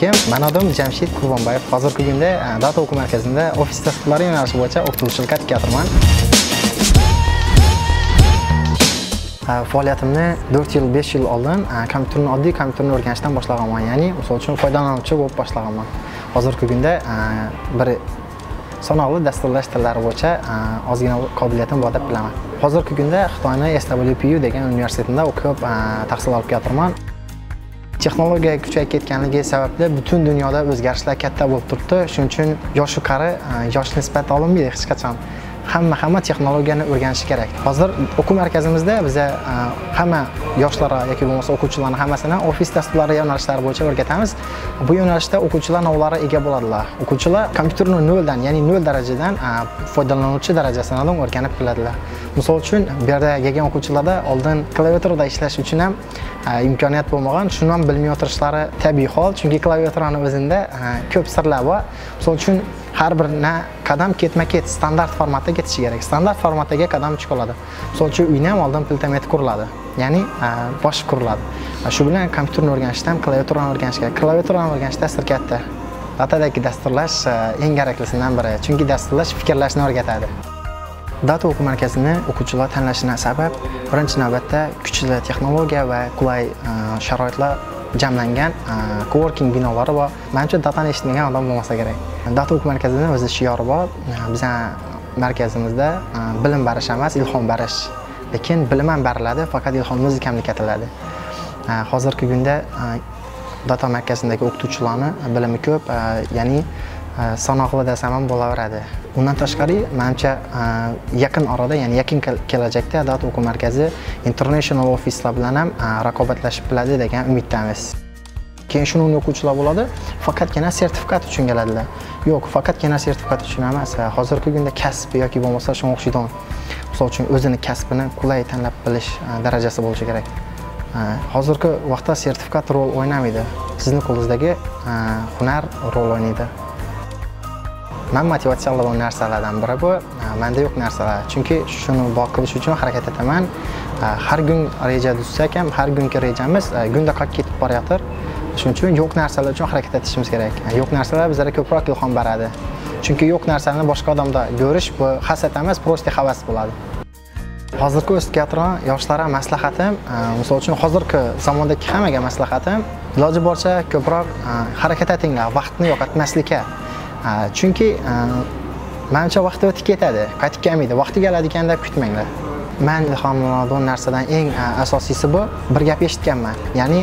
alaykum man adim jamshid qurbonbayev hozirgi kunda e, data o'quv markazida ofis tadqiqotlari yo'nalishi bo'yicha o'qituvchilik atikatorman e, faoliyatimni 4 yil 5 yil oldin e, kompyuterni oddiy kompyuterni o'rganishdan boshlaganman ya'ni misol uchun foydalanuvchi bo'lib boshlaganman hozirgi kunda bir sanoqli dasturlash tillari bo'yicha ozgina qobiliyatim bor deb bilaman. Hozirgi kunda xitoyni swpu degan universitetida o'qib tahsil olib kelaturman texnologiya kuchayib ketganligi sababli butun dunyoda o'zgarishlar katta bo'lib turibdi. Shuning uchun yoshu qari yosh e, nisbati olinmaydi hech qachon. Hamma hamma texnologiyani o'rganishi kerak. Hozir o'quv markazimizda biza e, hamma yoshlar yoki bo'lmasa o'quvchilarni hammasini ofis dasturlari yo'nalishlari bo'yicha o'rgatamiz. Bu yo'nalishda o'quvchilar navlari ega bo'ladilar. O'quvchilar kompyuterni noldan ya'ni nol darajadan e, foydalanuvchi darajasidan o'rganib biladilar misol uchun bu yerda kelgan o'quvchilarda oldin klaviaturada ishlash uchun ham e, imkoniyat bo'lmagan. Shuni ham bilmay o'tirishlari tabiiy hol chunki klaviaturani o'zida ko'p sirlar bor misol uchun har bir qadam ketma ket standart formatda ketishi kerak. Standart formatdagi qadam chiqiladi qoladi. Misol uchun uyni ham oldin plitamet quriladi. Ya'ni bosh quriladi. Shu bilan kompyuterni o'rganishda ham klaviaturani o'rganish kerak klaviaturani o'rganish dastur katta. Datadagi dasturlash eng keraklisidan biri. Chunki dasturlash fikrlashni o'rgatadi. Data o'quv markazini o'quvchilar tanlashidan sabab birinchi navbatda kuchli texnologiya va qulay sharoitlar jamlangan coworking binolari bor. Manimcha datani eshitmagan odam bo'lmasa kerak. Data o'quv markazini o'zi shiori bor. Biza markazimizda bilim barish emas ilhom barish. Lekin bilim ham bariladi faqat ilhomimiz kamlikatiladi hozirgi kunda data markazidagi o'qituvchilarni bilimi ko'p ya'ni sanoqli desam ham bo'laveradi. Undan tashqari manimcha yaqin orada ya'ni yaqin kelajakda data o'quv markazi international ofislar bilan ham raqobatlashib biladi degan umiddamiz. Keyin shuni o'quvchilar bo'ladi faqatgina sertifikat uchun keladilar. Yo'q faqatgina sertifikat uchun emas hozirgi kunda kasb yoki bo'lmasa shunga o'xshaydigan misol uchun o'zini kasbini qulay tanlab bilish darajasi bo'lishi kerak. Hozirgi vaqtda sertifikat rol o'ynamaydi. Sizni qo'lingizdagi hunar rol o'ynaydi. Man motivatsiya oladigan narsalardan biri bu. E, manda yo'q narsalar. Chunki shuni bor qilish uchun harakat etaman. E, har kun reja tuzsak ham har kungi rejamiz e, gunda qolib ketib borayotir shuning uchun yo'q narsalar uchun harakat etishimiz kerak. Yo'q narsalar bizlarga ko'proq ilhom beradi. Chunki yo'q narsani boshqa odamda ko'rish bu hasad emas просто havas bo'ladi. Hozirgi o'sayotgan yoshlarga maslahatim misol uchun hozirgi zamondagi hammaga maslahatim iloji boricha ko'proq harakat etinglar vaqtni yo'qotmaslikka. Chunki manimcha vaqt o'tib ketadi. Qaytib kelmaydi. Vaqti keladigan deb kutmanglar. Man ilhomlanadigan narsadan eng asosiysi bu. Bir gap eshitganman. Ya'ni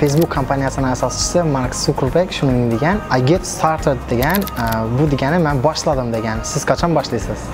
facebook kompaniyasini asoschisi mark sukerberg shuni degan i get started degan bu degani man boshladim degan. Siz qachon boshlaysiz?